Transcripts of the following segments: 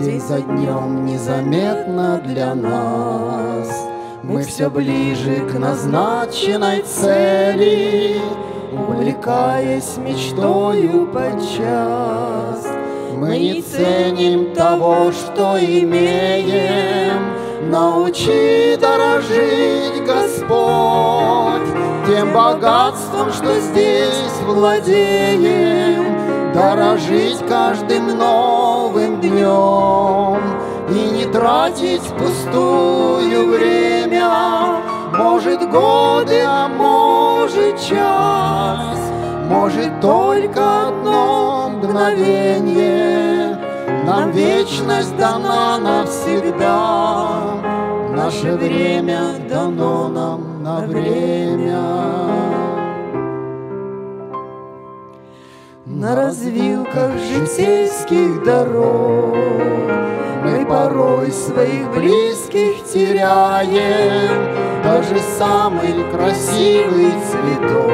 День за днем незаметно для нас. Мы все ближе к назначенной цели Увлекаясь мечтою подчас. Мы не ценим того, что имеем. Научи дорожить, Господь, Тем богатством, что здесь владеем, Дорожить каждым новым днем И не тратить впустую время, Может, годы, а может, час, Может, только одно мгновенье, Нам вечность дана навсегда, Наше время дано нам на время. На развилках житейских дорог Мы порой своих близких теряем, Даже самый красивый цветок,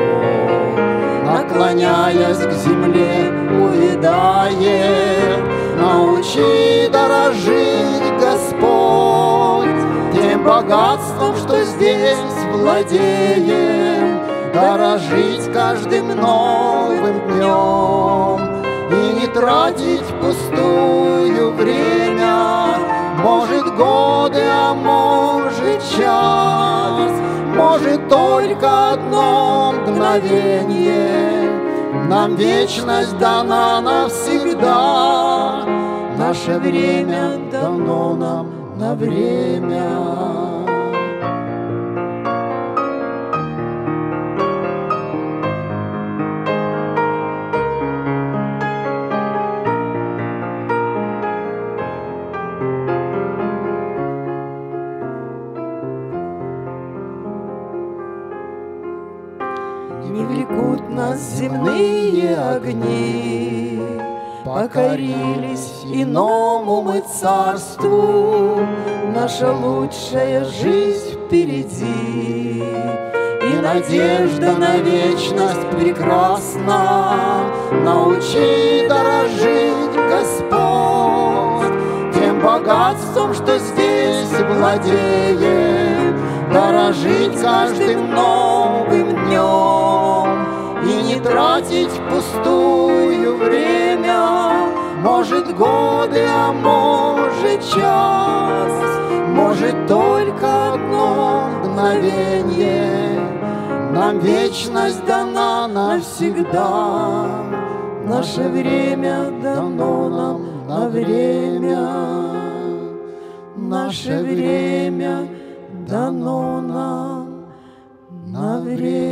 Наклоняясь к земле, увядает. Научи дорожить, Господь, Тем богатством, что здесь владеем, Дорожить каждым новым днем И не тратить пустую время, Может, годы, а может, час, Может, только одно мгновенье, Нам вечность дана навсегда, Наше время дано нам на время. Не влекут нас земные огни, Покорились иному мы царству, Наша лучшая жизнь впереди. И надежда на вечность прекрасна, Научи дорожить, Господь, Тем богатством, что здесь владеем, Дорожить каждым новым днем тратить впустую время, Может, годы, а может, час, Может, только одно мгновенье, Нам вечность дана навсегда, Наше время дано нам на время, Наше время дано нам на время.